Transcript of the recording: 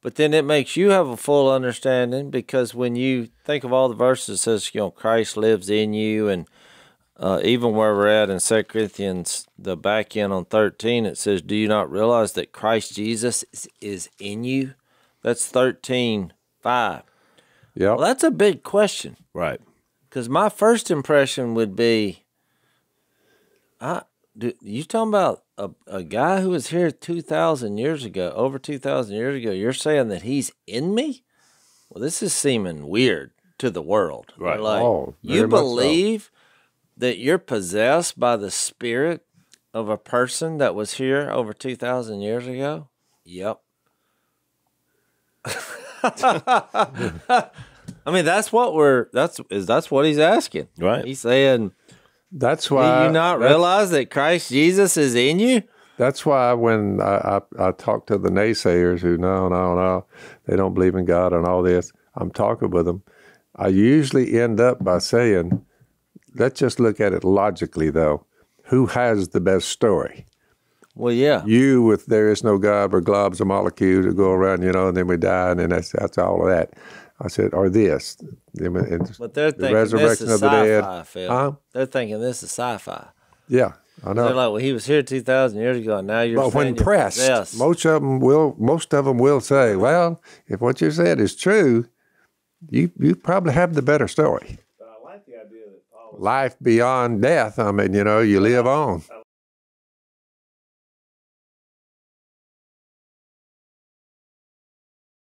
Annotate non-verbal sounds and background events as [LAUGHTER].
But then it makes you have a full understanding because when you think of all the verses, it says, you know, Christ lives in you. And uh, even where we're at in 2 Corinthians, the back end on 13, it says, Do you not realize that Christ Jesus is, is in you? That's 13 5. Yeah. Well, that's a big question Right. because my first impression would be, I do, you talking about a, a guy who was here two thousand years ago, over two thousand years ago. You're saying that he's in me? Well, this is seeming weird to the world. Right. Like, Oh, you much so. believe that you're possessed by the spirit of a person that was here over two thousand years ago? Yep. [LAUGHS] I mean, that's what we're. That's is that's what he's asking. Right. He's saying, That's why. "Do you not realize that Christ Jesus is in you?" That's why when I, I, I talk to the naysayers who no, no, no, they don't believe in God and all this, I'm talking with them. I usually end up by saying, let's just look at it logically, though. Who has the best story? Well, yeah. You with there is no God or globs or molecules that go around, you know, and then we die, and then that's that's all of that. I said, or this, But they're the thinking this is of the dead. sci-fi, Phil. Huh? They're thinking this is sci-fi. yeah, I know. They're like, "Well, he was here two thousand years ago, and now you're." But when saying you're pressed, possessed." most of them will. Most of them will say, "Well, if what you said is true, you you probably have the better story." I like the idea that Paul Life beyond death. I mean, you know, you live on. I